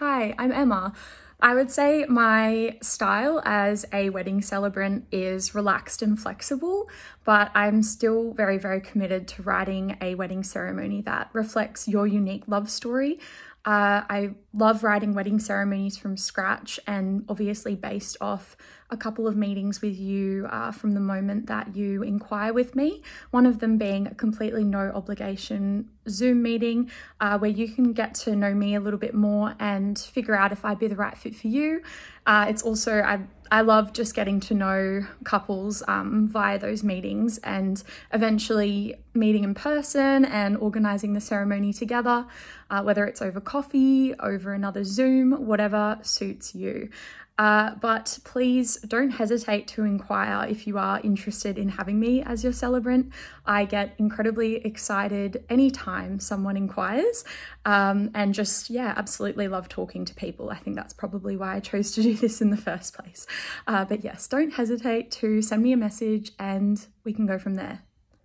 Hi, I'm Emma. I would say my style as a wedding celebrant is relaxed and flexible, but I'm still very, very committed to writing a wedding ceremony that reflects your unique love story. Uh, I love writing wedding ceremonies from scratch and obviously based off a couple of meetings with you uh, from the moment that you inquire with me. One of them being a completely no obligation Zoom meeting uh, where you can get to know me a little bit more and figure out if I'd be the right fit for you. Uh, it's also, I, I love just getting to know couples um, via those meetings and eventually meeting in person and organizing the ceremony together, uh, whether it's over coffee, over another Zoom, whatever suits you. Uh, but please don't hesitate to inquire if you are interested in having me as your celebrant. I get incredibly excited anytime someone inquires um, and just, yeah, absolutely love talking to people. I think that's probably why I chose to do this in the first place. Uh, but yes, don't hesitate to send me a message and we can go from there.